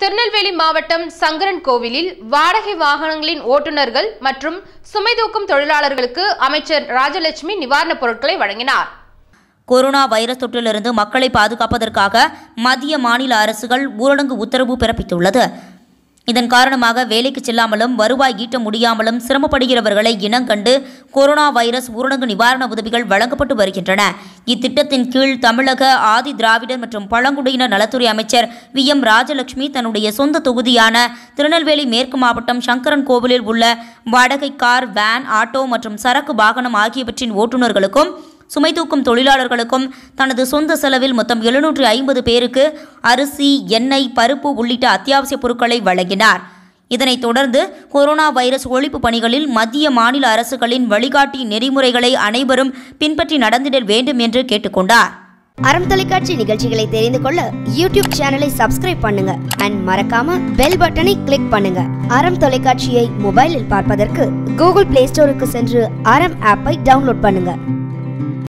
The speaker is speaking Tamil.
திருநெல்வேலி மாவட்டம் சங்கரன் கோவிலில் வாடகை வாகனங்களின் ஓட்டுநர்கள் மற்றும் சுமை தூக்கும் தொழிலாளர்களுக்கு அமைச்சர் ராஜலட்சுமி நிவாரணப் பொருட்களை வழங்கினார். கொரோனா வைரஸ் தொற்றிலிருந்து மக்களை பாதுகாப்பதற்காக மத்திய மாநில அரசுகள் ஊரடங்கு உத்தரவு பிறப்பித்துள்ளது. இதன் காரணமாக வேலைக்கு செல்லாமலும் வருவாய் ஈட்ட முடியாமலும் சிரமப்படுகிறவர்களை இனங்கண்டு கொரோனா வைரஸ் ஊரடங்கு நிவாரண உதவிகள் வழங்கப்பட்டு வருகின்றன. இத்திட்டத்தின் கீழ் தமிழக ஆதி திராவிடர் மற்றும் பழங்குடியினர் நலத்துறை அமைச்சர் வி. எம். ராஜலட்சுமி தன்னுடைய சொந்த தொகுதியான திருநெல்வேலி மேற்கு மாவட்டம் சங்கரன் கோவிலில் உள்ள வாடகை கார் வேன் ஆட்டோ மற்றும் சரக்கு வாகனம் ஆகியவற்றின் ஓட்டுநர்களுக்கும் சுமை தூக்கும் தொழிலாளர்களுக்கும் தனது சொந்த செலவில் மொத்தம் எழுநூற்று ஐம்பது பேருக்கு அரிசி எண்ணெய் பருப்பு உள்ளிட்ட அத்தியாவசிய பொருட்களை வழங்கினார். இதனைத் தொடர்ந்து கொரோனா வைரஸ் ஒழிப்பு பணிகளில் மத்திய மாநில அரசுகளின் வழிகாட்டி நெறிமுறைகளை அனைவரும் பின்பற்றி நடந்திட வேண்டும் என்று கேட்டுக்கொண்டார் அறம் தொலைக்காட்சி நிகழ்ச்சிகளை தெரிந்து கொள்ள யூடியூப் சேனலை சப்ஸ்கிரைப் பண்ணுங்க. அண்ட் மறக்காம பெல் பட்டனை கிளிக் பண்ணுங்க. அறம் தொலைக்காட்சியை மொபைலில் பார்ப்பதற்கு கூகுள் பிளே ஸ்டோருக்கு சென்று அறம் ஆப்பை டவுன்லோட் பண்ணுங்க.